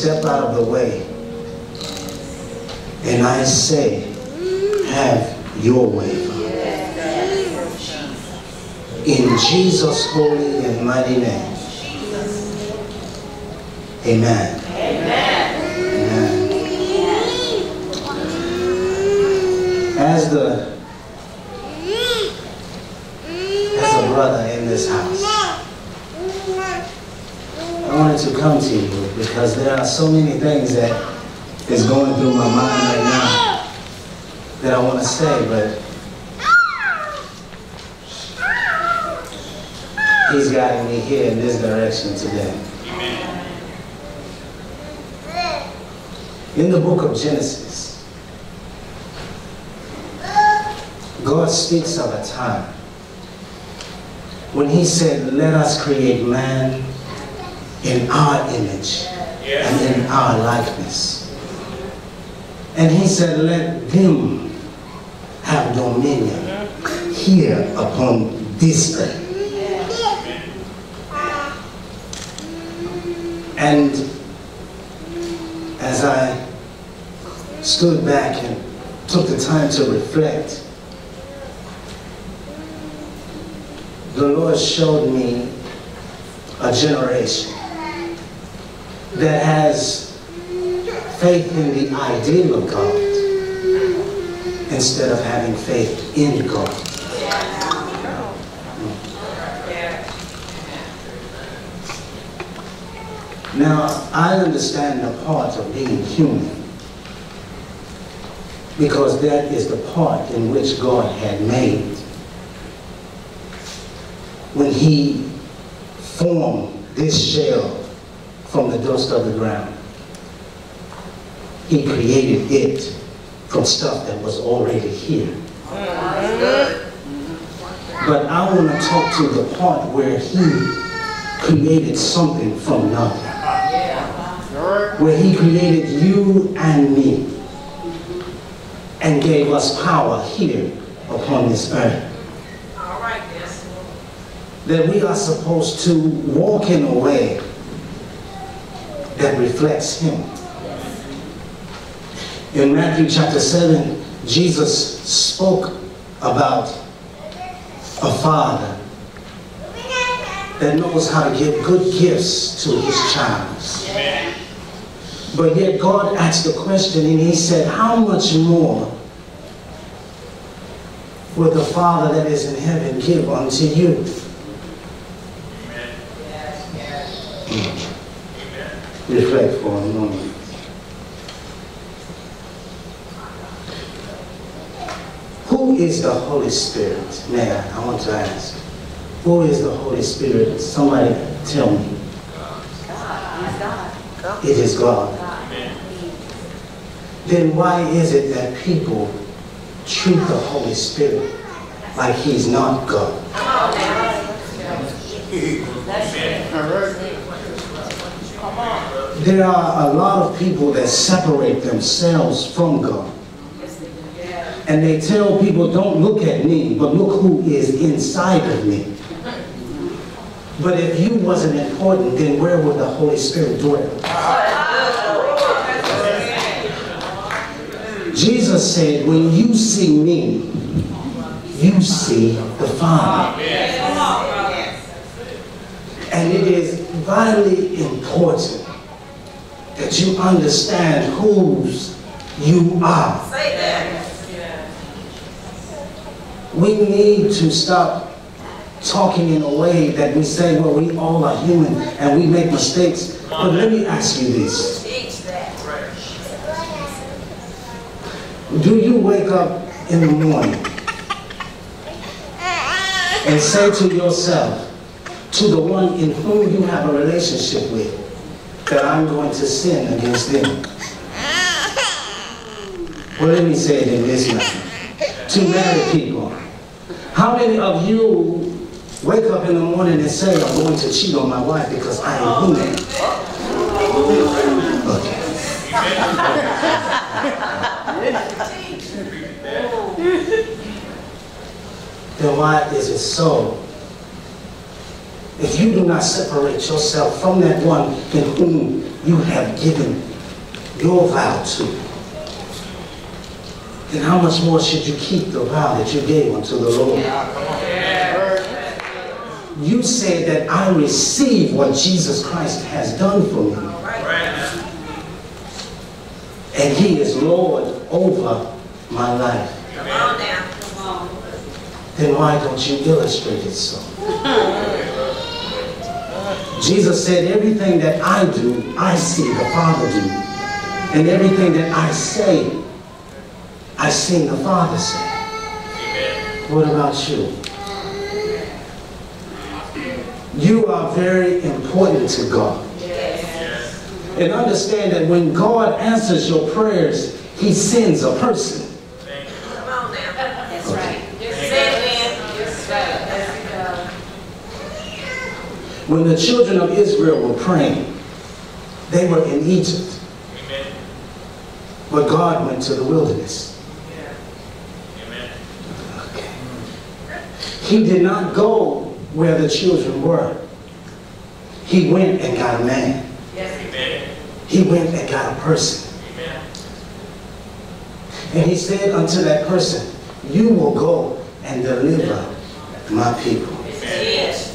step out of the way and I say, have your way, In Jesus' holy and mighty name. Amen. Amen. As the as a brother in this house, wanted to come to you because there are so many things that is going through my mind right now that I want to say, but He's guiding me here in this direction today. In the book of Genesis, God speaks of a time when he said, let us create man in our image and in our likeness. And he said, let them have dominion here upon this earth. And as I stood back and took the time to reflect, the Lord showed me a generation that has faith in the ideal of God instead of having faith in God. Now, I understand the part of being human because that is the part in which God had made when he formed this shell from the dust of the ground. He created it from stuff that was already here. But I want to talk to the part where he created something from nothing. Where he created you and me and gave us power here upon this earth that we are supposed to walk in a way that reflects him. In Matthew chapter 7, Jesus spoke about a father that knows how to give good gifts to his child. But yet God asked the question and he said, how much more will the Father that is in heaven give unto you? Reflect for a moment. Who is the Holy Spirit? May I, I want to ask. Who is the Holy Spirit? Somebody tell me. It is God. Then why is it that people treat the Holy Spirit like he's not God? There are a lot of people that separate themselves from God. And they tell people, don't look at me, but look who is inside of me. But if you wasn't important, then where would the Holy Spirit dwell? Jesus said, when you see me, you see the Father. And it is vitally important that you understand whose you are. Say that. We need to stop talking in a way that we say, well, we all are human and we make mistakes. But let me ask you this. Do you wake up in the morning and say to yourself, to the one in whom you have a relationship with, that I'm going to sin against them? Well, let me say it in this manner. To married people, how many of you wake up in the morning and say, I'm going to cheat on my wife because I am human. Okay. then why is it so? If you do not separate yourself from that one in whom you have given your vow to, then how much more should you keep the vow that you gave unto the Lord? you say that I receive what Jesus Christ has done for me. And he is Lord over my life. Come on now. Come on. Then why don't you illustrate it so? Jesus said, everything that I do, I see the Father do. And everything that I say, I see the Father say. What about you? You are very important to God. And understand that when God answers your prayers, he sends a person. Come on now. That's right. When the children of Israel were praying, they were in Egypt. Amen. But God went to the wilderness. Okay. He did not go where the children were. He went and got a man. Yes. He went and got a person. Amen. And he said unto that person, you will go and deliver my people. Yes.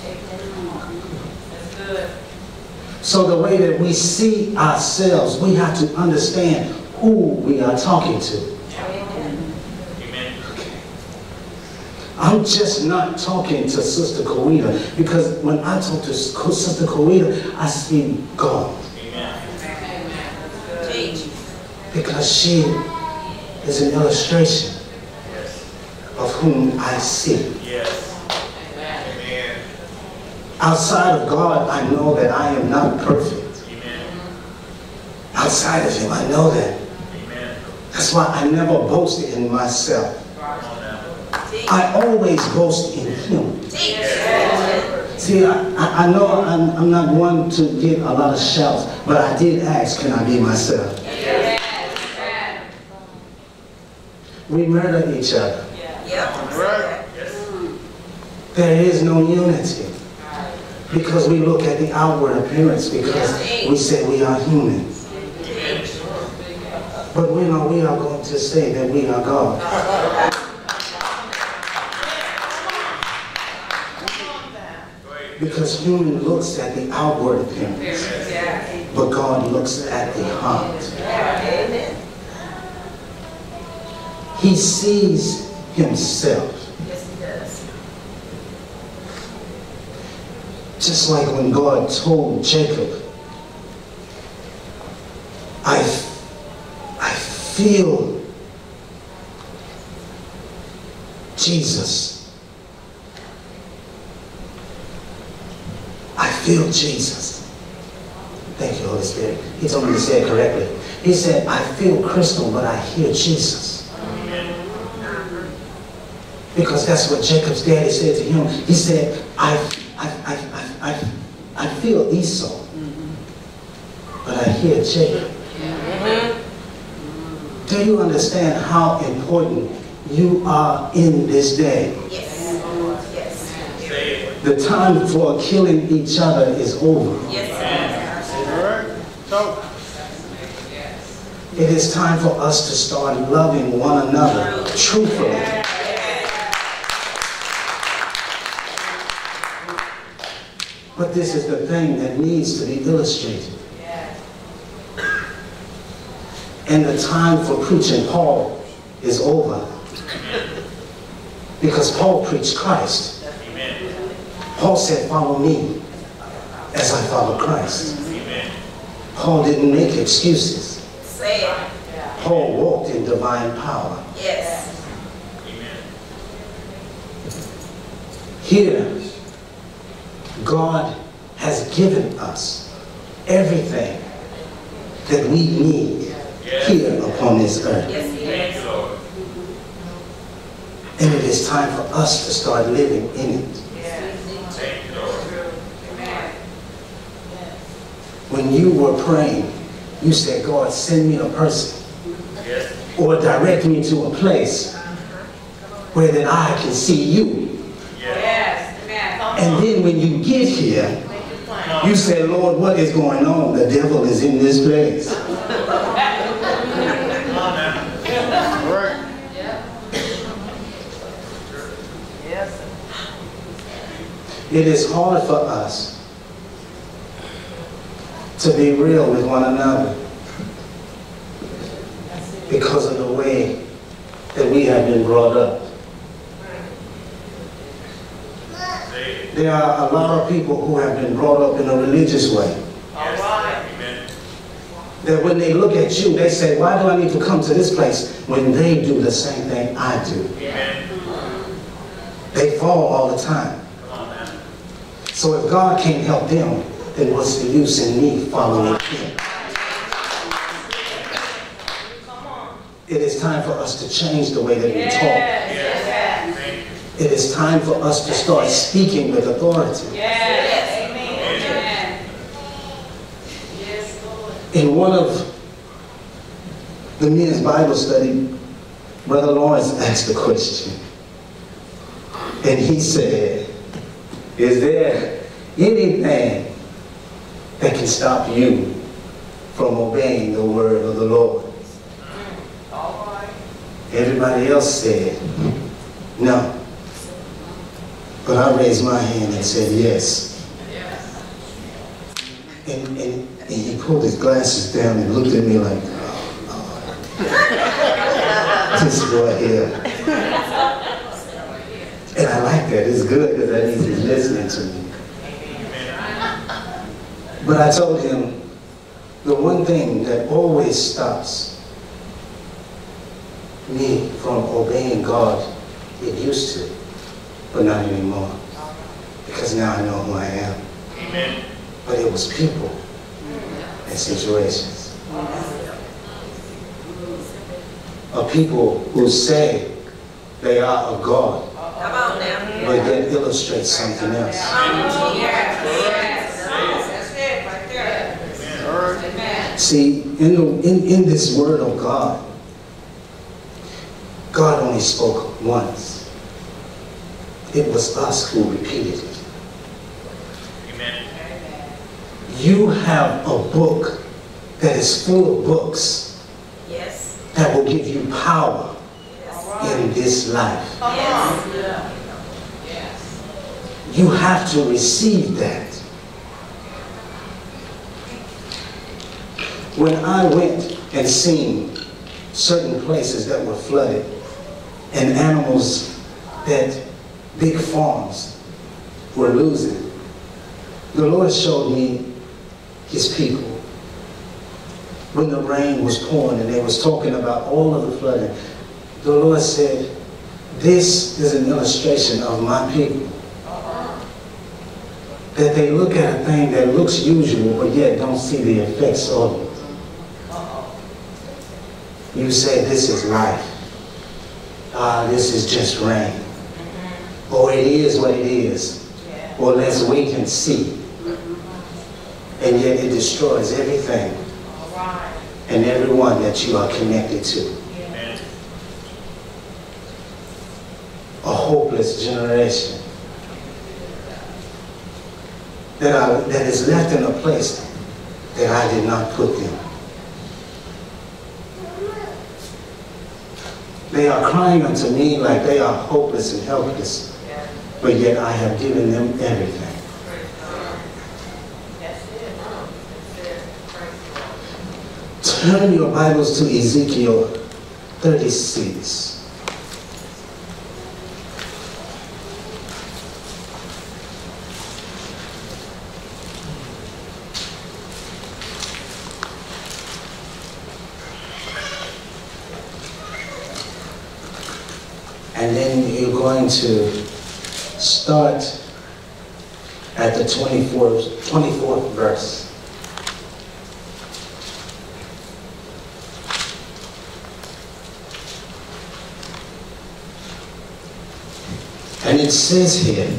So the way that we see ourselves, we have to understand who we are talking to. I'm just not talking to Sister Kawita because when I talk to Sister Kawita, I speak God. Amen. Because she is an illustration of whom I see. Outside of God, I know that I am not perfect. Outside of Him, I know that. That's why I never boast in myself. I always boast in him. See, I, I know I'm, I'm not one to get a lot of shouts, but I did ask, can I be myself? We murder each other. There is no unity. Because we look at the outward appearance because we say we are human. But when are we are going to say that we are God? Because human looks at the outward appearance, but God looks at the heart. He sees himself. Just like when God told Jacob, I, I feel Jesus I feel Jesus. Thank you, Holy Spirit. He told me to say it correctly. He said, I feel crystal, but I hear Jesus. Because that's what Jacob's daddy said to him. He said, I, I, I, feel Esau, but I hear Jacob. Do you understand how important you are in this day? Yes. Yes. The time for killing each other is over. Yes. It is time for us to start loving one another truthfully. But this is the thing that needs to be illustrated. And the time for preaching Paul is over. Because Paul preached Christ. Paul said, follow me as I follow Christ. Paul didn't make excuses. Say. Paul walked in divine power. Yes. Here, God has given us everything that we need here upon this earth. Yes. And it is time for us to start living in it. When you were praying, you said, God, send me a person or direct me to a place where that I can see you. And then when you get here, you say, Lord, what is going on? The devil is in this place. It is hard for us to be real with one another because of the way that we have been brought up. There are a lot of people who have been brought up in a religious way. That when they look at you, they say, why do I need to come to this place when they do the same thing I do? They fall all the time. So if God can't help them, then what's the use in me following Him? It is time for us to change the way that we talk. It is time for us to start speaking with authority. yes. Amen. Yes, Lord. In one of the men's Bible study, Brother Lawrence asked a question. And he said, is there anything that can stop you from obeying the word of the Lord? Mm. All right. Everybody else said, no. But I raised my hand and said, yes. Yes. And, and, and he pulled his glasses down and looked at me like, oh, Lord. this boy here. And I like that. It's good because that means he's listening to me. But I told him, the one thing that always stops me from obeying God, it used to, but not anymore. Because now I know who I am. Amen. But it was people and situations. Of people who say they are of God, Come on now. but yet illustrate something else. Yes, yes. That's it right there. Amen. See, in, the, in, in this word of God, God only spoke once. It was us who repeated it. Amen. You have a book that is full of books Yes. that will give you power Yes. in this life. Come on. Yes. Yes. You have to receive that. When I went and seen certain places that were flooded and animals that big farms were losing, the Lord showed me his people. When the rain was pouring and they was talking about all of the flooding, the Lord said, this is an illustration of my people. That they look at a thing that looks usual, but yet don't see the effects of it. You say this is life. Ah, this is just rain. Or it is what it is. Or let's wait and see. And yet it destroys everything right. and everyone that you are connected to. Yeah. A hopeless generation that, are, that is left in a place that I did not put them. They are crying unto me like they are hopeless and helpless. But yet I have given them everything. Turn your Bibles to Ezekiel 36. And then you're going to start at the 24th, 24th verse. And it says here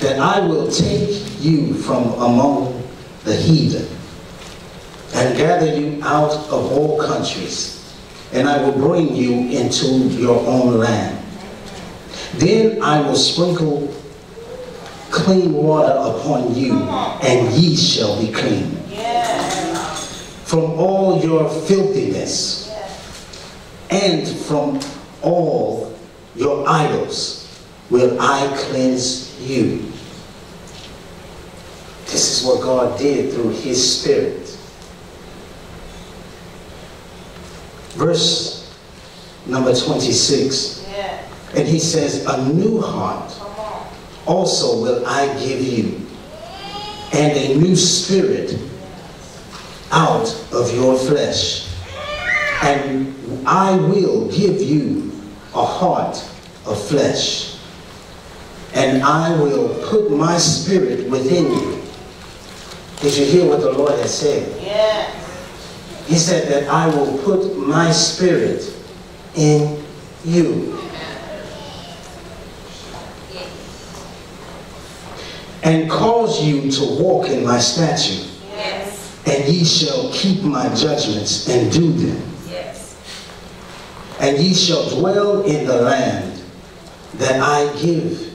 that I will take you from among the heathen and gather you out of all countries, and I will bring you into your own land. Then I will sprinkle clean water upon you, and ye shall be clean. From all your filthiness and from all your idols will I cleanse you. This is what God did through his spirit. Verse number 26. Yeah. And he says, A new heart also will I give you, and a new spirit out of your flesh. And I will give you a heart of flesh. And I will put my spirit within you. Did you hear what the Lord has said? Yes. He said that I will put my spirit in you. And cause you to walk in my statute. Yes. And ye shall keep my judgments and do them. Yes. And ye shall dwell in the land that I give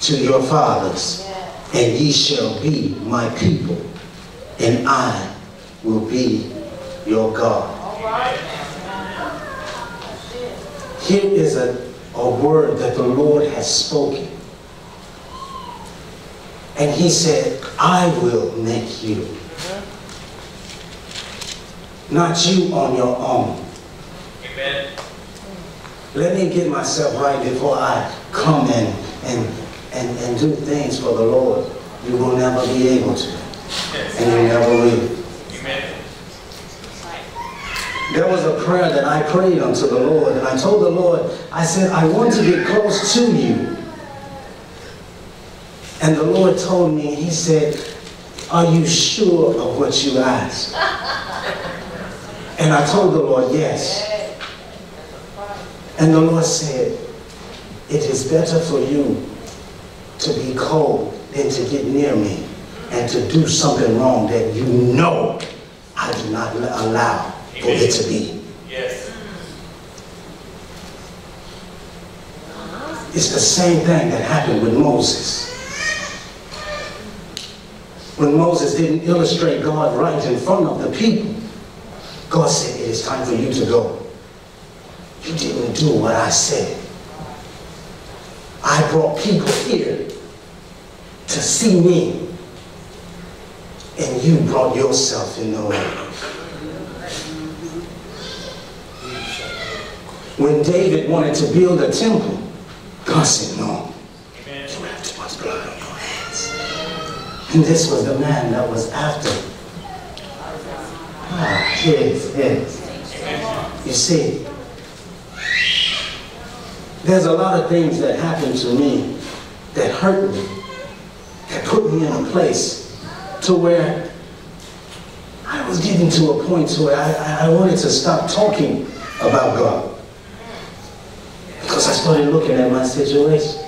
to your fathers. Yeah. And ye shall be my people. And I will be your God. All right now. That's it. Here is a, a word that the Lord has spoken. And he said, I will make you. Not you on your own. Amen. Let me get myself right before I come in and, and, and do things for the Lord. You will never be able to. And you never will. Amen. There was a prayer that I prayed unto the Lord, and I told the Lord, I said, I want to get close to you. And the Lord told me, He said, Are you sure of what you asked? And I told the Lord, Yes. Yeah. That's a problem. And the Lord said, It is better for you to be cold than to get near me and to do something wrong that you know I do not allow for it to be. Yes. It's the same thing that happened with Moses. When Moses didn't illustrate God right in front of the people, God said, It is time for you to go. You didn't do what I said. I brought people here to see me, and you brought yourself in the way. When David wanted to build a temple, God said, No, Amen. you have too much blood. And this was the man that was after. Ah, yes, yes. You see, there's a lot of things that happened to me that hurt me, that put me in a place to where I was getting to a point to where I, I wanted to stop talking about God. Because I started looking at my situation.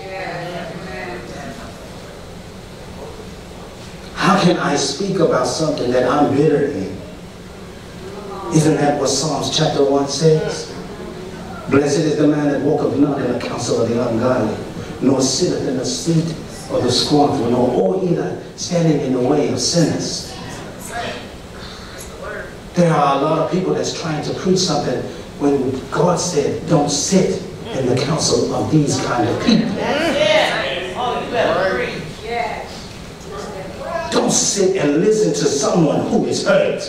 How can I speak about something that I'm bitter in Isn't that what Psalms chapter 1 says? Blessed is the man that walketh not in the counsel of the ungodly, nor sitteth in the seat of the scornful, nor or either standing in the way of sinners. There are a lot of people that's trying to preach something when God said, don't sit in the counsel of these kind of people. Oh, you better agree. Don't sit and listen to someone who is hurt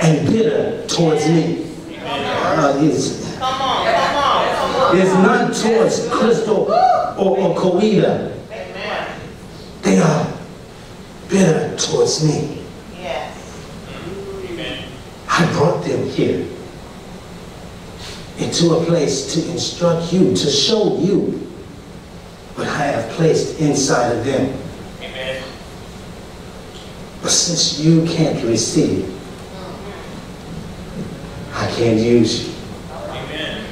and bitter towards me. Uh, it's, Come on, come on, come on. it's not towards Crystal or, or Coida. Amen. They are bitter towards me. Yes. Amen. I brought them here into a place to instruct you, to show you what I have placed inside of them. Since you can't receive, I can't use you. Amen.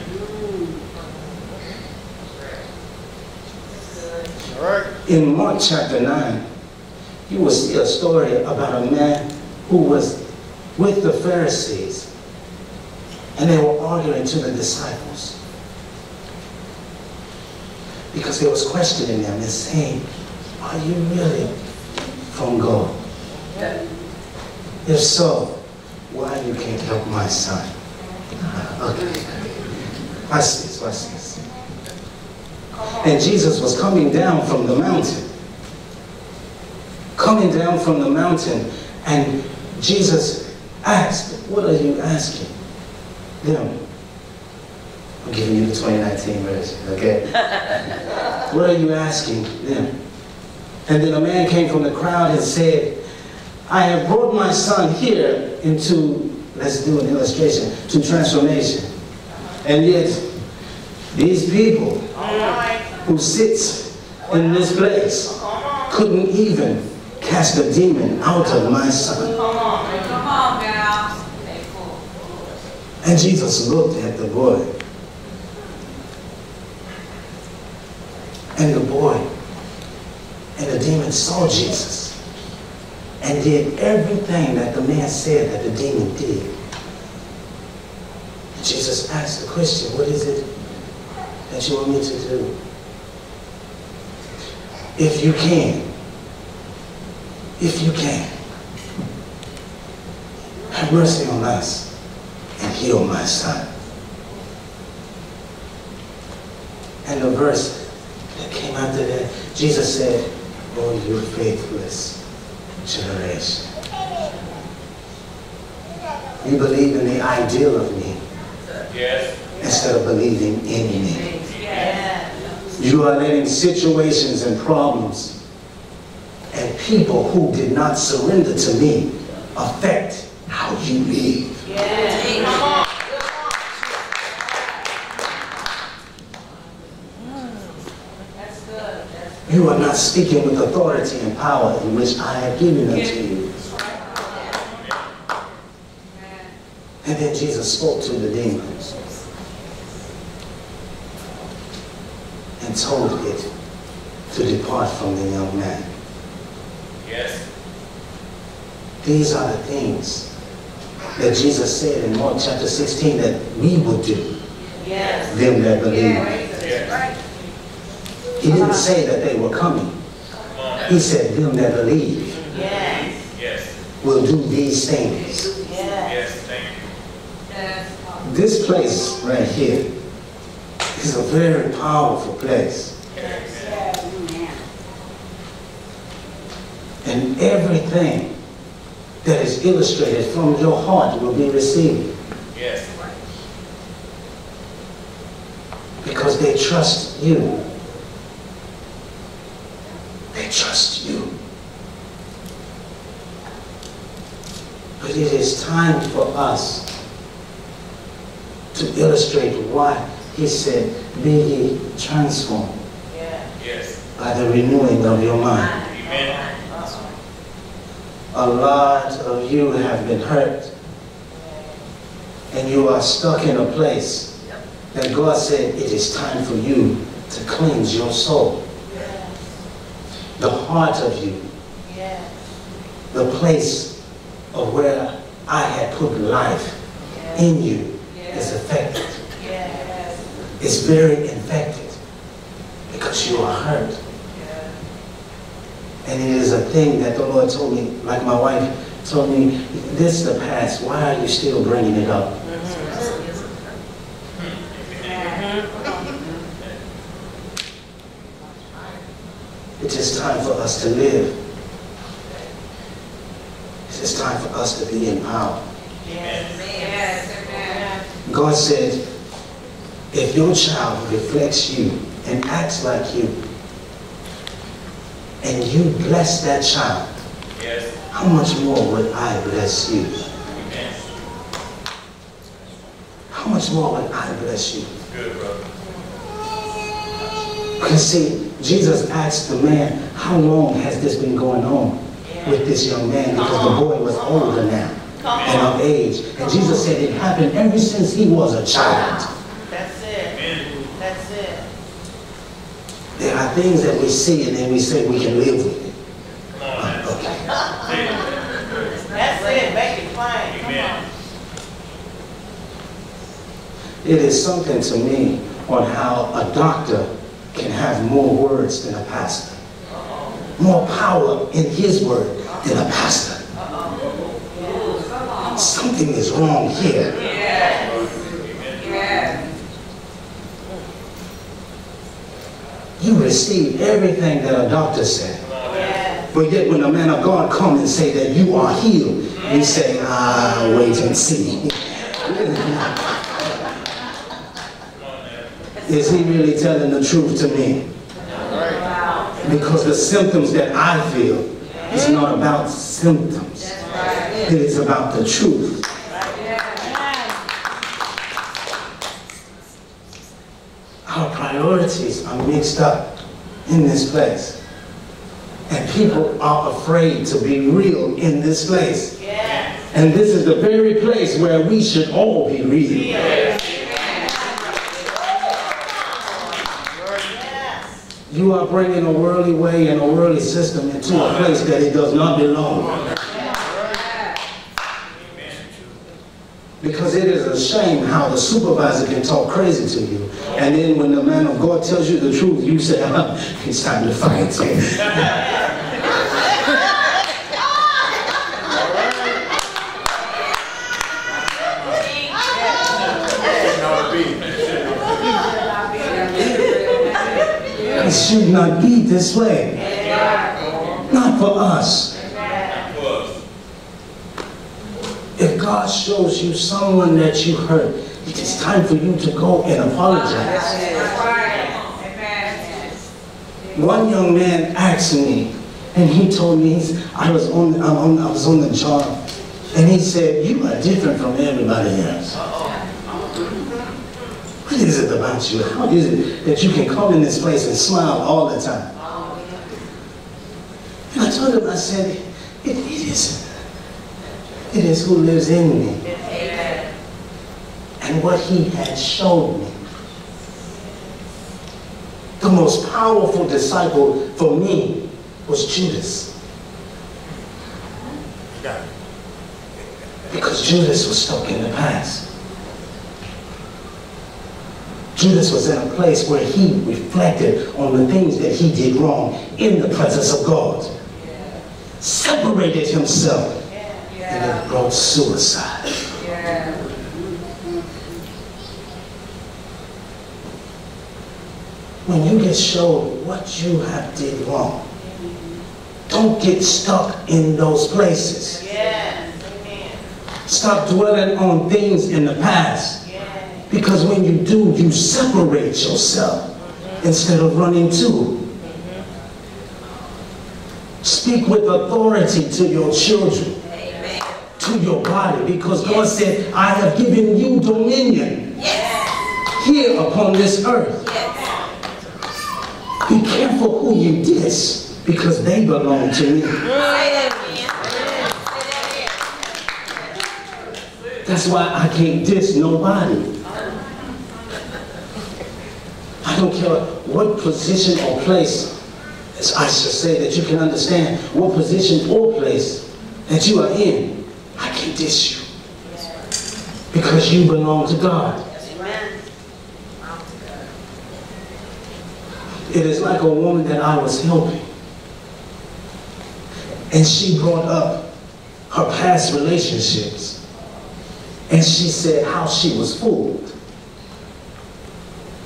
In Mark chapter 9, you will see a story about a man who was with the Pharisees and they were arguing to the disciples because they was questioning them and saying, are you really from God? If so, why you can't help my son? Uh, okay. Watch this, watch this. And Jesus was coming down from the mountain. Coming down from the mountain, and Jesus asked, What are you asking them? I'm giving you the 2019 version, okay? what are you asking them? And then a man came from the crowd and said, I have brought my son here into, let's do an illustration, to transformation. And yet, these people who sits in this place couldn't even cast a demon out of my son. And Jesus looked at the boy. And the boy and the demon saw Jesus and did everything that the man said that the demon did. And Jesus asked the question, what is it that you want me to do? If you can, if you can, have mercy on us and heal my son. And the verse that came after that, Jesus said, Oh, you faithless generation. You believe in the ideal of me Yes. instead of believing in me. Yes. You are letting situations and problems and people who did not surrender to me affect how you live. Yes. Come on. That's good. That's You are not speaking with authority and power in which I have given unto you. And then Jesus spoke to the demons and told it to depart from the young man. Yes. These are the things that Jesus said in Mark chapter 16 that we would do, Yes. them that believe. Yes. He didn't say that they were coming. He said them that believe Yes. Yes. will do these things. Yes. Yes. Thank you. Yes. This place right here is a very powerful place. And everything that is illustrated from your heart will be received Yes. because they trust you. They trust you. But it is time for us to illustrate why he said, Be ye transformed Yes. Yes. by the renewing of your mind. Amen. A lot of you have been hurt and you are stuck in a place that God said it is time for you to cleanse your soul. The heart of you, Yes. the place of where I had put life in you is affected. Yes. It's very infected because you are hurt. And it is a thing that the Lord told me, like my wife told me, this is the past. Why are you still bringing it up? It's time for us to live. It's time for us to be in power. Yes. God said, if your child reflects you and acts like you, and you bless that child, Yes. how much more would I bless you? Amen. How much more would I bless you? Good, brother. Because see, Jesus asked the man, how long has this been going on with this young man? Because the boy was older now and of age. And Jesus said it happened ever since he was a child. That's it. Amen. That's it. There are things that we see and then we say we can live with it. Come. Okay. That's it. Make it plain. Amen. It is something to me on how a doctor can have more words than a pastor. More power in his word than a pastor. Something is wrong here. You receive everything that a doctor said. But yet when the man of God come and say that you are healed, you say, ah, wait and see. Is he really telling the truth to me? Because the symptoms that I feel is not about symptoms. It is about the truth. Our priorities are mixed up in this place. And people are afraid to be real in this place. And this is the very place where we should all be real. Yes. You are bringing a worldly way and a worldly system into a place that it does not belong. Because it is a shame how the supervisor can talk crazy to you. And then when the man of God tells you the truth, you say, "Ah, it's time to fight. It should not be this way. Not for us. If God shows you someone that you hurt, it is time for you to go and apologize. One young man asked me, and he told me, I was on, on, I was on the job, and he said, "You are different from everybody else. What is it about you? How is it that you can come in this place and smile all the time?" And I told him, I said, "It, it is, it is who lives in me, Amen. and what He has shown me." The most powerful disciple for me was Judas. Because Judas was stuck in the past. Judas was in a place where he reflected on the things that he did wrong in the presence of God. Separated himself and it brought suicide. Yeah. When you get shown what you have did wrong, don't get stuck in those places. Stop dwelling on things in the past. Yes. Because when you do, you separate yourself instead of running to. Speak with authority to your children, Amen. to your body, because God said, I have given you dominion Yes. here upon this earth. Yes. Be careful who you diss, because they belong to me. Say that again. Say that again. That's why I can't diss nobody. I don't care what position or place, I should say that you can understand what position or place that you are in. I can dish you. Because you belong to God. It is like a woman that I was helping. And she brought up her past relationships. And she said how she was fooled.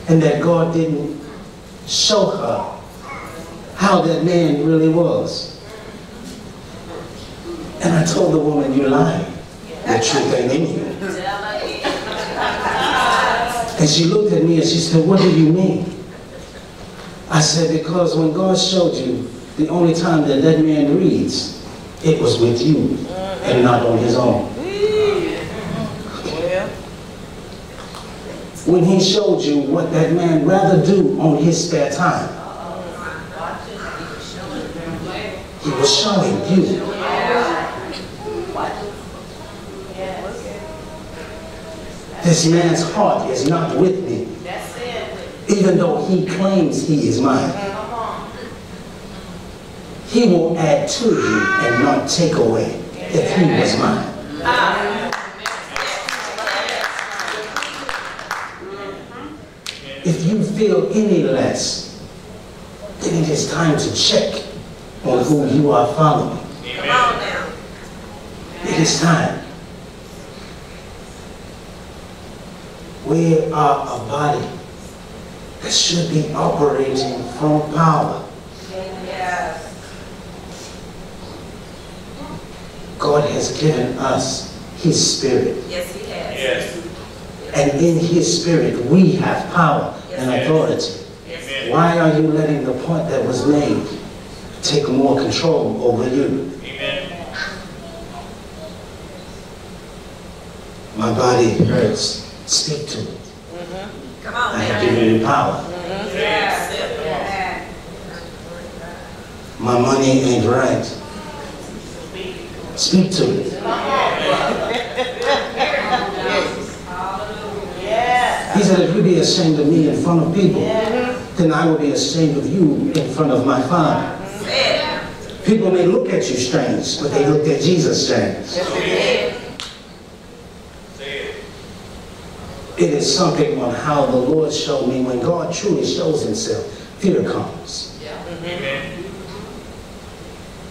And that God didn't show her how that man really was. And I told the woman, you're lying. The truth ain't in you. And she looked at me and she said, what do you mean? I said, because when God showed you, the only time that that man reads, it was with you and not on his own. When he showed you what that man rather do on his spare time, he was showing you. This man's heart is not with me, even though he claims he is mine. He will add to you and not take away if he was mine. If you feel any less, then it is time to check on who you are following. Come on now. It is time. We are a body that should be operating from power. Yes. God has given us His Spirit. Yes, he has. Yes. And in His Spirit, we have power and authority. Why are you letting the point that was made take more control over you? My body hurts. Speak to it. Come on I have given you power. My money ain't right. Speak to it. He said, if you be ashamed of me in front of people, then I will be ashamed of you in front of my Father. People may look at you strange, but they looked at Jesus strange. It. Is something on how the Lord showed me when God truly shows himself, fear comes.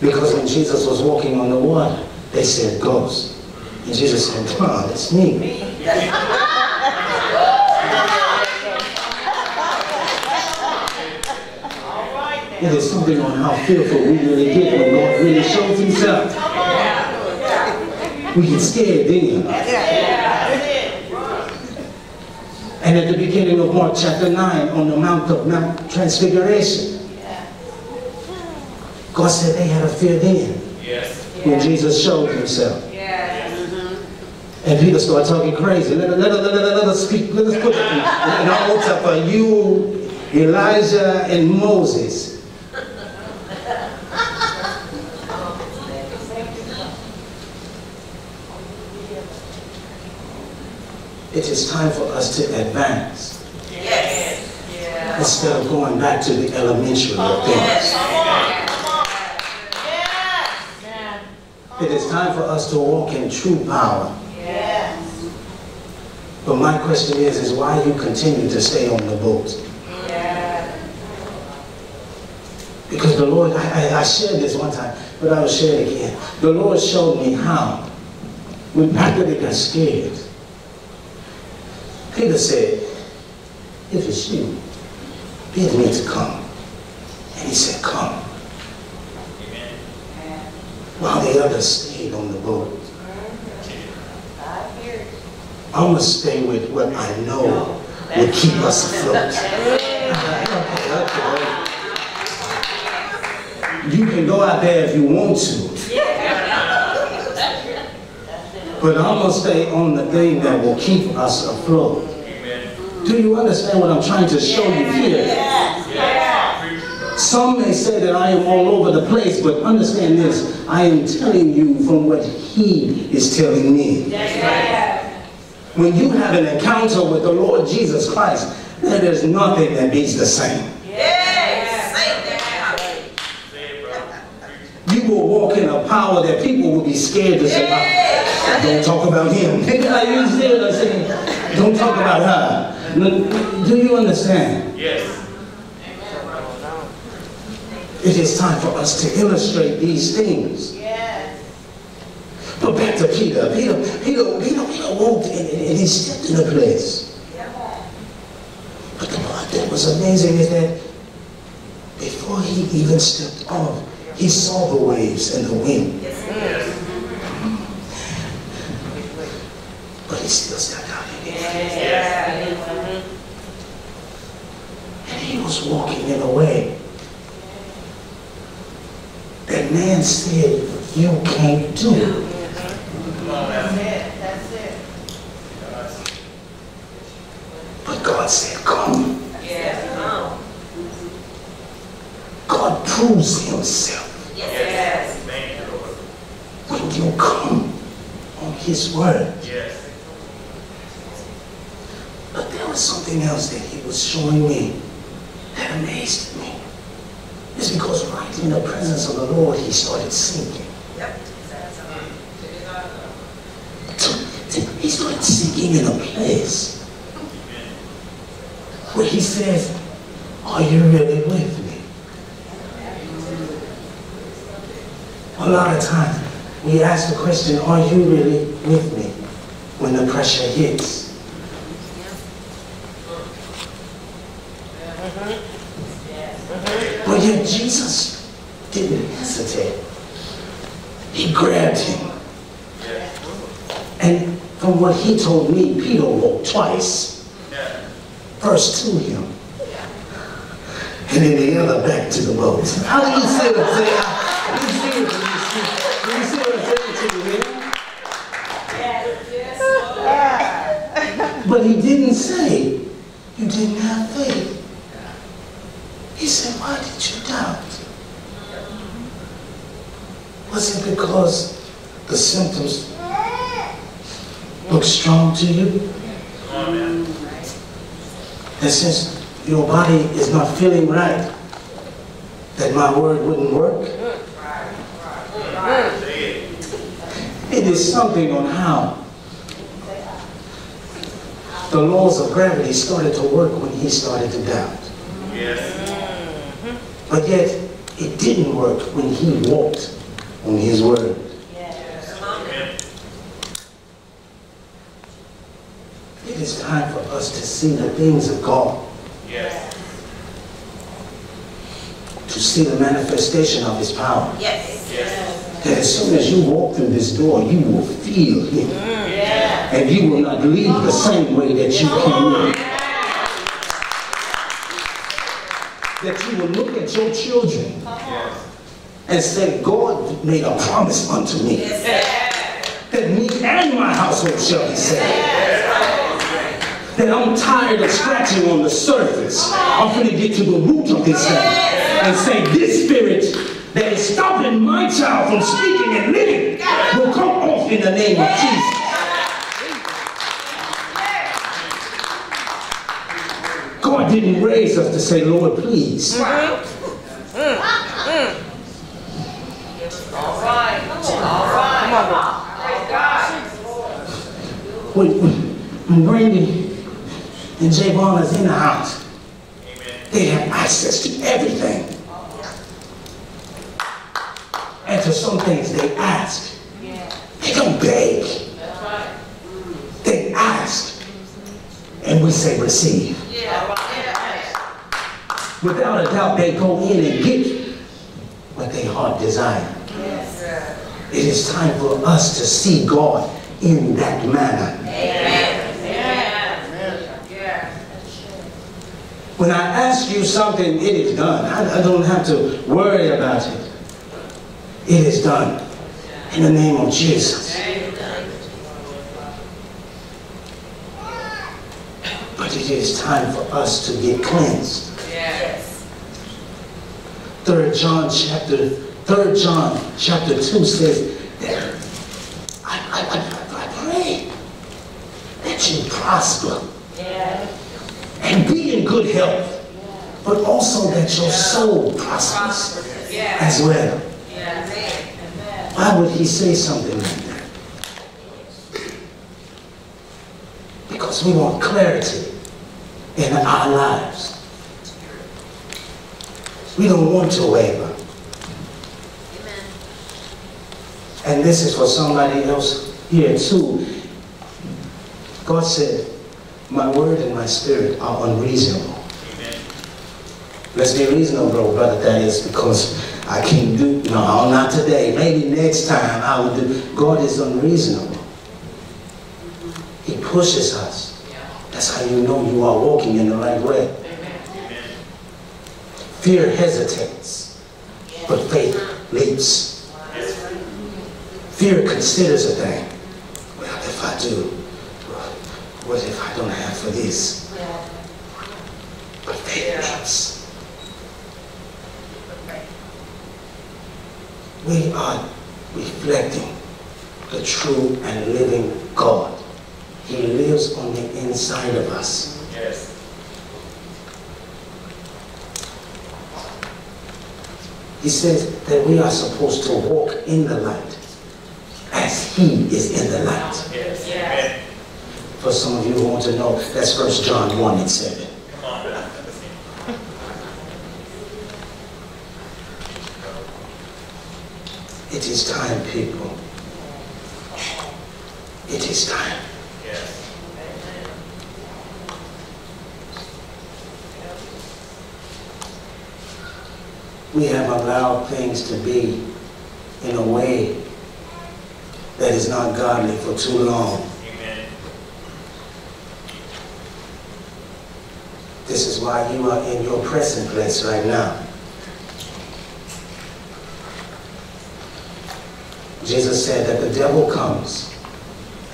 Because when Jesus was walking on the water, they said, ghost. And Jesus said, God, it's me. It is something on how fearful we really get when God really shows himself. We get scared, didn't? And at the beginning of Mark chapter 9, on the Mount of Mount Transfiguration, God said they had a fear then Yes. when Jesus showed himself. And Peter started talking crazy. Let, let, let, let, let, us speak. Let us put it in, in our altar for you, Elijah, and Moses. It is time for us to advance Yes. Yeah. instead of going back to the elementary of things. It is time for us to walk in true power. But my question is, is why you continue to stay on the boat? Because the Lord, I, I, I shared this one time, but I will share it again. The Lord showed me how, when Peter got scared, Peter said, if it's you, bid me to come. And he said, come. Amen. While the others stayed on the boat. I'm going to stay with what I know will keep us afloat. You can go out there if you want to. But I'm going to stay on the thing that will keep us afloat. Do you understand what I'm trying to show you here? Some may say that I am all over the place, but understand this. I am telling you from what he is telling me. When you have an encounter with the Lord Jesus Christ, there is nothing that beats the same. Yes. Say that. Say it, bro. Preach it. You will walk in a power that people will be scared to say, "Ah, Don't talk about him. Are you see what I'm saying? Don't talk about her. Do you understand? Yes. It is time for us to illustrate these things. Yes. But back to Peter. Peter, Peter, Peter, Peter walked and, and he stepped in a place. But the part that was amazing is that before he even stepped off, he saw the waves and the wind. But he still stepped out again. And he was walking in a way that man said, you can't do. It. God said, come. Yes. Come. God proves himself Yes. Lord. when you come on his word. Yes. But there was something else that he was showing me that amazed me. It's because right in the presence of the Lord, he started sinking. He started sinking in a place where he says, Are you really with me? A lot of times we ask the question, Are you really with me when the pressure hits? But yet Jesus didn't hesitate. He grabbed him. And from what he told me, Peter walked twice. Yeah. First to him. And then the other back to the boat. How do you say what I'm saying? You see what I'm saying? You see what I'm saying to you, man? But he didn't say you didn't have faith. He said, why did you doubt? Was it because the symptoms looked strong to you? Come That since your body is not feeling right, that my word wouldn't work? It. It is something on how the laws of gravity started to work when he started to doubt. Yes. But yet, it didn't work when he walked on his word. Amen. It is time for us to see the things of God, Yes. to see the manifestation of his power. Yes. Yes. That as soon as you walk through this door, you will feel him. Yeah. And you will not leave the same way that you came in. That you will look at your children Yes. and say, God made a promise unto me that me and my household shall be saved. That I'm tired of scratching on the surface. I'm going to get to the root of this thing and say, this spirit that is stopping my child from speaking and living will come off in the name of Jesus. God didn't raise us to say, Lord, please. Mm-hmm. Mm-hmm. All right. All right. Come on. Praise God. When, when, when Brandy and Javon is in the house, Amen. they have access to everything. And to some things they ask. They don't beg. They ask. And we say receive. Yeah. Without a doubt, they go in and get what their heart desire. It is time for us to see God in that manner. Amen. Yeah. When I ask you something, it is done. I, I don't have to worry about it. It is done. In the name of Jesus. But it is time for us to get cleansed. Yes. Third John chapter, Third John chapter 2 says that I, I, I, I pray that you prosper Yeah. And be in good health, but also that your soul prospers as well. Why would he say something like that? Because we want clarity in our lives. We don't want to waver. And this is for somebody else here too. God said, my word and my spirit are unreasonable. Let's be reasonable, brother Thaddius, because I can't do, no, oh, not today. Maybe next time I will do. God is unreasonable. He pushes us. That's how you know you are walking in the right way. Fear hesitates, but faith leaps. Fear considers a thing. Well, if I do, what if I don't have for this? But faith leaps. We are reflecting the true and living God. He lives on the inside of us. Yes. He says that we are supposed to walk in the light as He is in the light. Yes. Amen. For some of you who want to know, that's 1 John 1 and 7. Come on now. It is time, people. It is time. We have allowed things to be in a way that is not godly for too long. This is why you are in your present place right now. Jesus said that the devil comes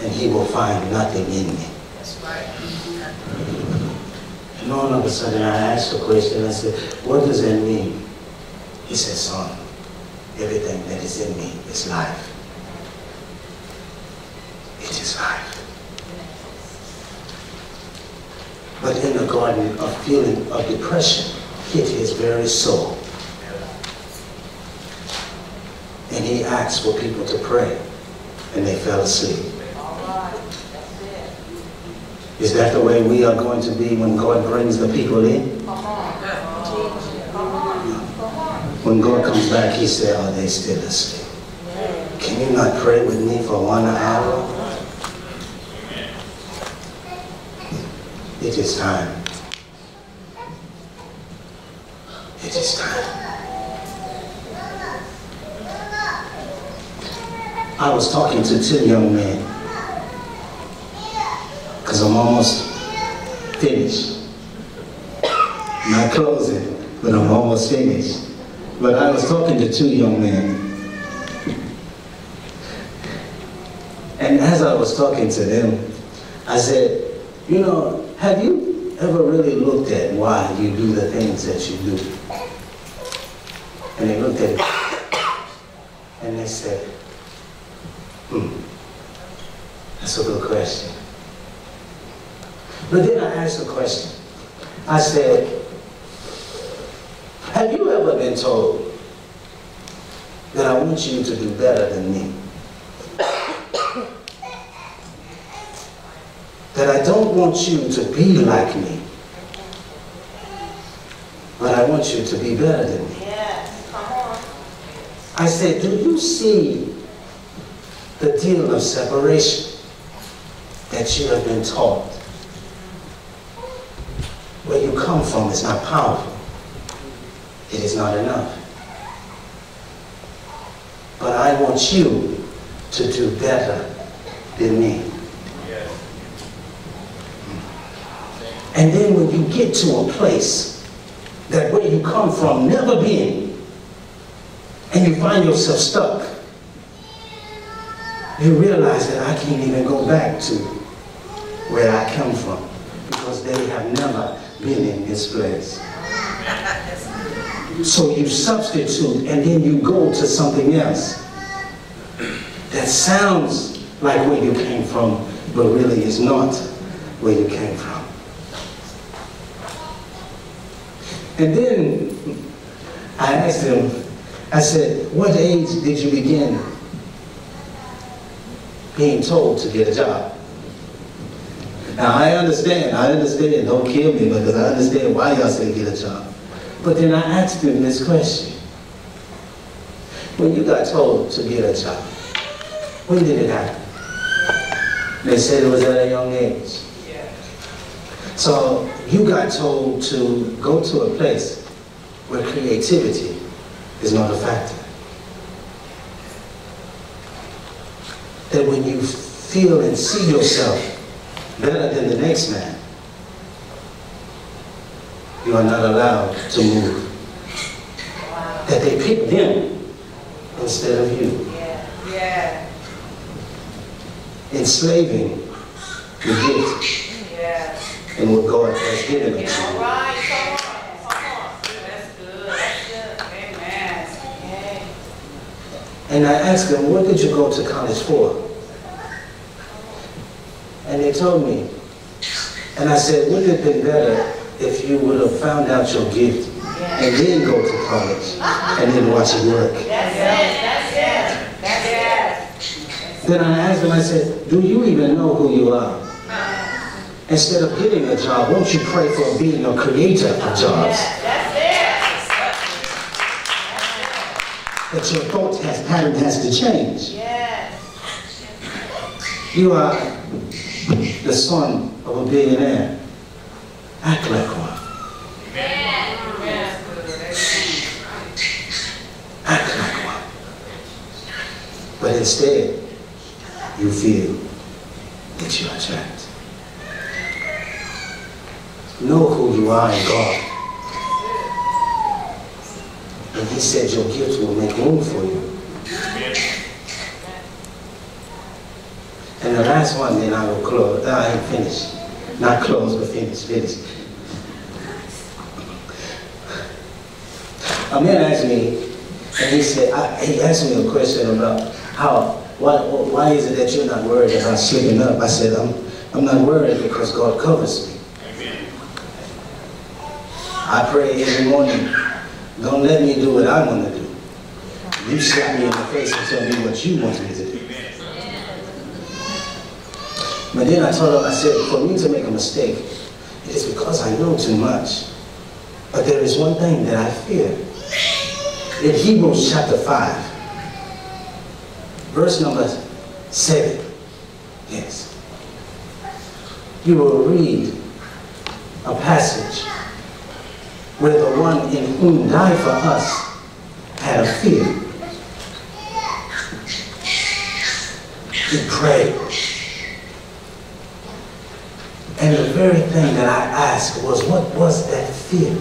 and he will find nothing in me. That's right. And all of a sudden I asked a question. I said, what does that mean? He said, son, everything that is in me is life. It is life. But in the garden, a feeling of depression hit his very soul. And he asked for people to pray, and they fell asleep. Is that the way we are going to be when God brings the people in? When God comes back, he said, are they still asleep? Can you not pray with me for one hour? It is time. It is time. I was talking to two young men because I'm almost finished. Not closing, but I'm almost finished. But I was talking to two young men. And as I was talking to them, I said, you know, have you ever really looked at why you do the things that you do? And they looked at it and they said, hmm, that's a good question. But then I asked a question. I said, have you ever been told that I want you to do better than me? That I don't want you to be like me, but I want you to be better than me. Yes. Come on. I said, do you see the deal of separation that you have been taught? Where you come from is not powerful. It is not enough. But I want you to do better than me. And then when you get to a place that where you come from never been, and you find yourself stuck, you realize that I can't even go back to where I come from because they have never been in this place. So you substitute and then you go to something else that sounds like where you came from, but really is not where you came from. And then I asked him, I said, what age did you begin being told to get a job? Now, I understand, I understand, don't kill me, because I understand why y'all say get a job. But then I asked him this question. When you got told to get a job, when did it happen? They said it was at a young age. So you got told to go to a place where creativity is not a factor. That when you feel and see yourself better than the next man, you are not allowed to move. Wow. That they pick them instead of you, Yeah. Yeah. enslaving the gift Yeah. And what God has given us. Right. Come on. Come on. That's good. That's good. Amen. Okay. And I asked them, what did you go to college for? And they told me. And I said, wouldn't it have been better if you would have found out your gift and then go to college and then watch it work? That's it. That's it. That's it. Then I asked them, I said, do you even know who you are? Instead of getting a job, won't you pray for being a creator of jobs? That's it. That your thought has, pattern has to change. Yes. You are the son of a billionaire. Act like one. Amen. Amen. Act like one. But instead, you feel that you are trapped. Know who you are in God. And he said your gift will make room for you. And the last one, then I will close. I ain't finished. Not close, but finish, finish. A man asked me, and he said, I, he asked me a question about how, why, why is it that you're not worried about slipping up? I said, I'm, I'm not worried because God covers me. I pray every morning, don't let me do what I want to do. You slap me in the face and tell me what you want me to do. But then I told her, I said, for me to make a mistake, it is because I know too much. But there is one thing that I fear. In Hebrews chapter 5, verse number 7, yes, you will read a passage where the one in whom died for us had a fear. He prayed. And the very thing that I asked was, what was that fear?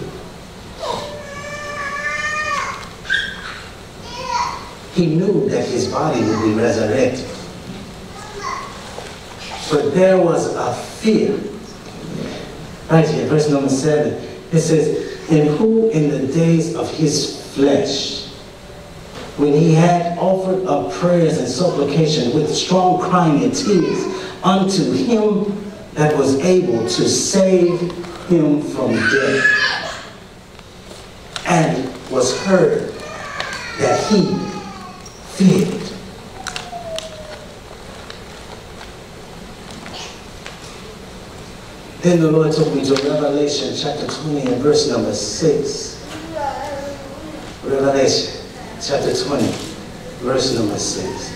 He knew that his body would be resurrected. But there was a fear. Right here, verse number seven. It says, In who in the days of his flesh, when he had offered up prayers and supplication with strong crying and tears unto him that was able to save him from death, and was heard that he feared. Then the Lord took me to Revelation chapter 20 and verse number 6. Revelation chapter 20, verse number 6.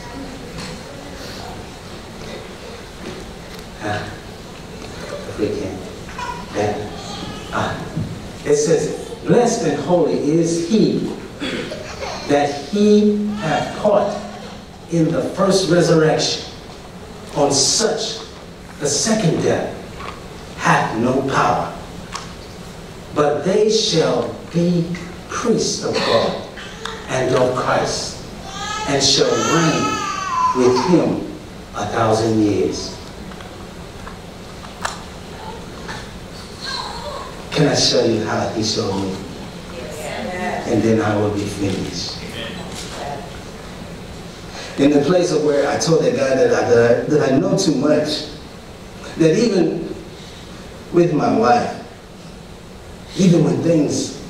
Ah, if we can. Yeah. Ah. It says, Blessed and holy is he that he hath caught in the first resurrection. On such the second death hath no power. But they shall be priests of God and of Christ, and shall reign with him a thousand years. Can I show you how he showed me? And then I will be finished. In the place of where I told that guy that I, that I, that I know too much, that even with my wife, even when things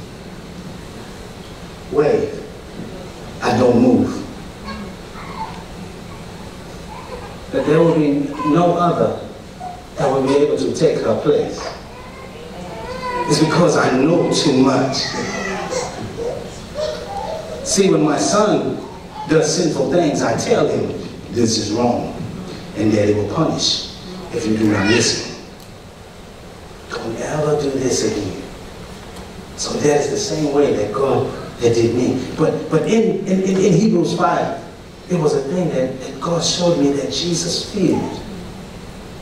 wave, I don't move. That there will be no other that will will be able to take her place. It's because I know too much. See, when my son does sinful things, I tell him this is wrong and that he will punish if you do not listen. Don't ever do this again. So that is the same way that God that did me. But but in, in, in Hebrews 5, it was a thing that, that God showed me that Jesus feared.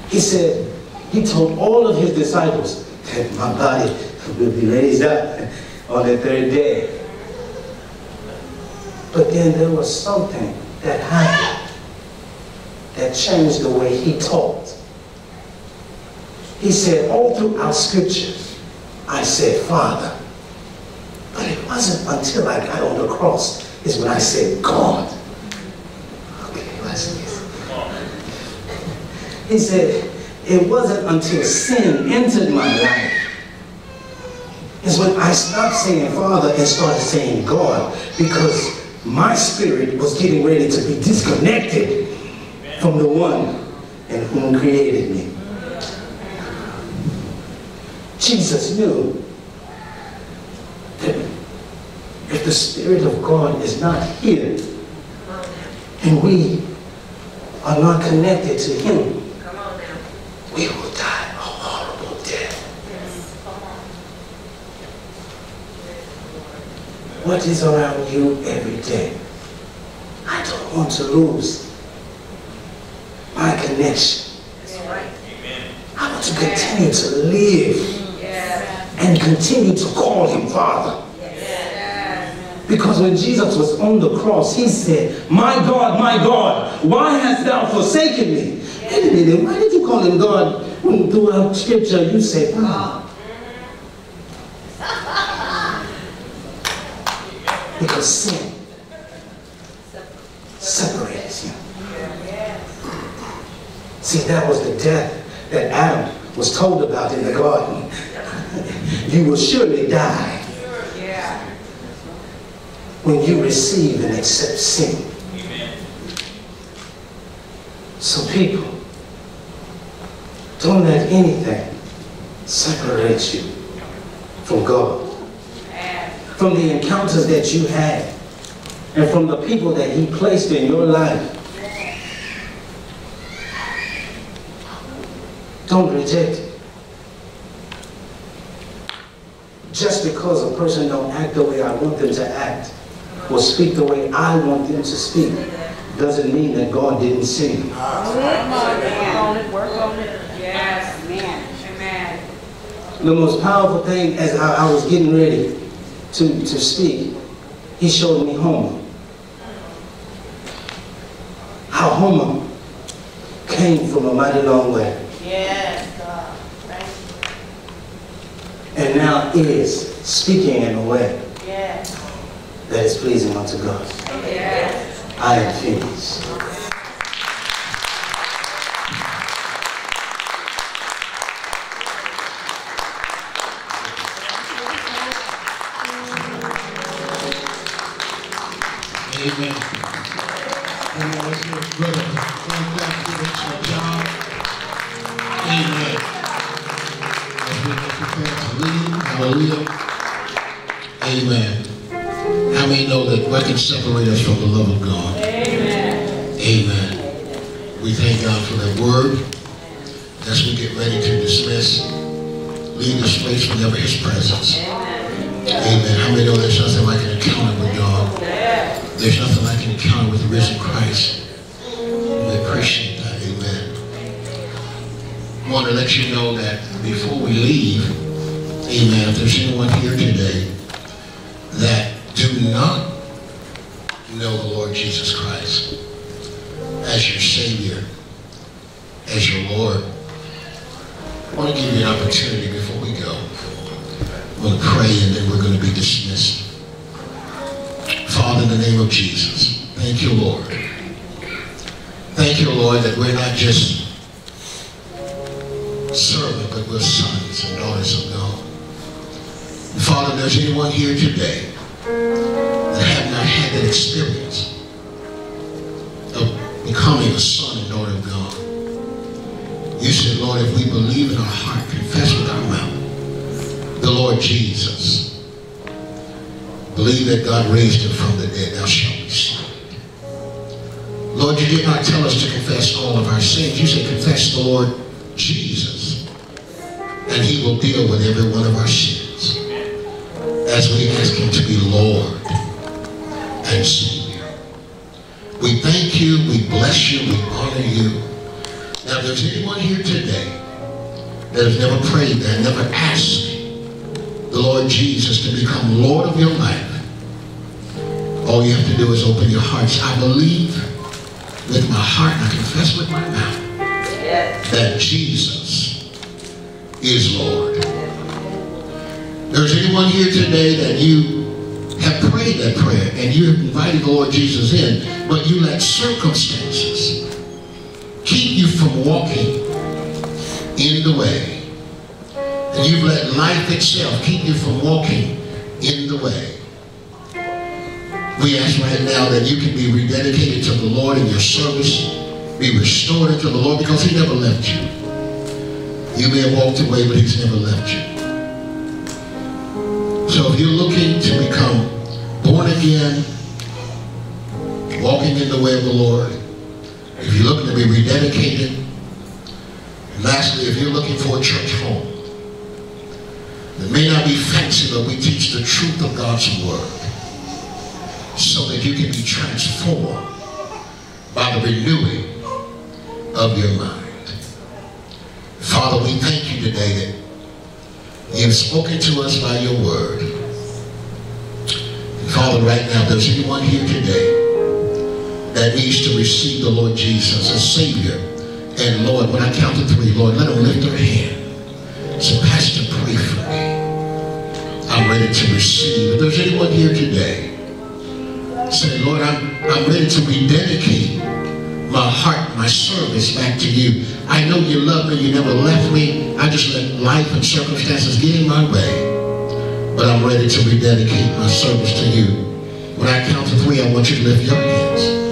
He said, he told all of his disciples that my body will be raised up on the third day. But then there was something that happened that changed the way he taught. He said, all throughout scripture, I said, Father. But it wasn't until I got on the cross is when I said, God. Okay. He said, it wasn't until sin entered my life is when I stopped saying Father and started saying God because my spirit was getting ready to be disconnected from the one and whom created me. Jesus knew that if the Spirit of God is not here and we are not connected to Him, we will die a horrible death. What is around you every day? I don't want to lose my connection. I want to continue to live and continue to call him Father. Because when Jesus was on the cross, he said, My God, my God, why hast thou forsaken me? Wait a minute, why did you call him God when throughout scripture you say Father? Because sin separates him. See, that was the death that Adam was told about in the garden. you will surely die when you receive and accept sin. Amen. So people, don't let anything separate you from God. From the encounters that you had and from the people that he placed in your life. Don't reject it. Just because a person don't act the way I want them to act or speak the way I want them to speak doesn't mean that God didn't man. Amen. The most powerful thing as I, I was getting ready to, to speak, he showed me Homer. How Homer came from a mighty long way. Yes, and now is speaking in a way that is pleasing unto God. I am finished. Can separate us from the love of God? Amen. Amen. We thank God for that word. As we get ready to dismiss, leave this place whenever his presence. Amen. Amen. How many know there's nothing like an encounter with God? There's nothing like an encounter with the risen Christ. We appreciate that. Amen. I want to let you know that You said, Lord, if we believe in our heart, confess with our mouth, the Lord Jesus, believe that God raised him from the dead, thou shalt be saved. Lord, you did not tell us to confess all of our sins. You said confess the Lord Jesus, and he will deal with every one of our sins as we ask him to be Lord and Savior. We thank you, we bless you, we honor you. Now, if there's anyone here today that has never prayed that, never asked the Lord Jesus to become Lord of your life, all you have to do is open your hearts. I believe with my heart, and I confess with my mouth that Jesus is Lord. There's anyone here today that you have prayed that prayer and you have invited the Lord Jesus in, but you let circumstances keep you from walking in the way. And you've let life itself keep you from walking in the way. We ask right now that you can be rededicated to the Lord in your service, be restored into the Lord because he never left you. You may have walked away, but he's never left you. So if you're looking to become born again, walking in the way of the Lord, if you're looking to be rededicated, and lastly, if you're looking for a church home, that may not be fancy, but we teach the truth of God's word so that you can be transformed by the renewing of your mind. Father, we thank you today that you've spoken to us by your word. And Father, right now, there's anyone here today that needs to receive the Lord Jesus as Savior and Lord. When I count to three, Lord, let them lift their hand. So, Pastor, pray for me. I'm ready to receive. If there's anyone here today, say, Lord, I'm, I'm ready to rededicate my heart, my service back to you. I know you love me. You never left me. I just let life and circumstances get in my way. But I'm ready to rededicate my service to you. When I count to three, I want you to lift your hands.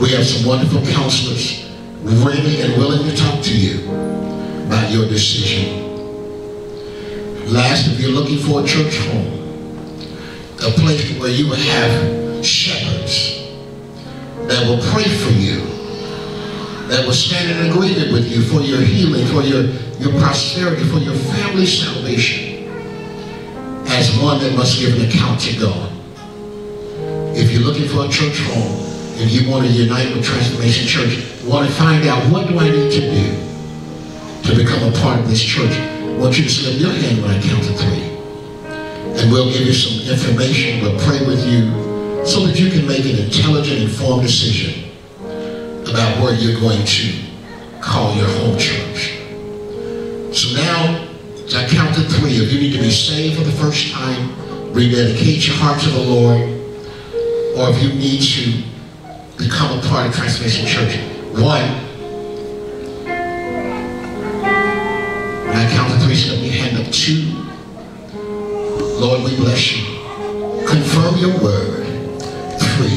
We have some wonderful counselors ready and willing to talk to you about your decision. Last, if you're looking for a church home, a place where you will have shepherds that will pray for you, that will stand in agreement with you for your healing, for your, your prosperity, for your family salvation, as one that must give an account to God. If you're looking for a church home, if you want to unite with Transformation Church, want to find out what do I need to do to become a part of this church, I want you to slip your hand when I count to three. And we'll give you some information, we'll pray with you, so that you can make an intelligent, informed decision about where you're going to call your home church. So now, as I count to three, if you need to be saved for the first time, rededicate your heart to the Lord, or if you need to become a part of Transformation Church, one, when I count to three, slip me hand up. Two, Lord, we bless you. Confirm your word. Three,